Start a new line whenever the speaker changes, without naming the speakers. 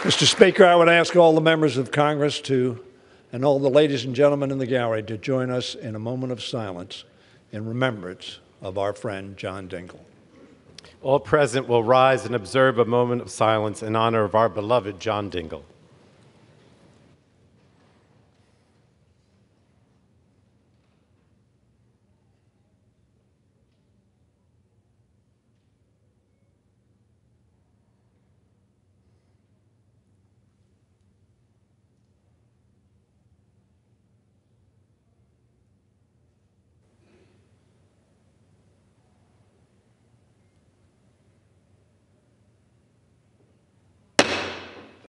Mr. Speaker, I would ask all the members of Congress to, and all the ladies and gentlemen in the gallery, to join us in a moment of silence in remembrance of our friend John Dingell.
All present will rise and observe a moment of silence in honor of our beloved John Dingell.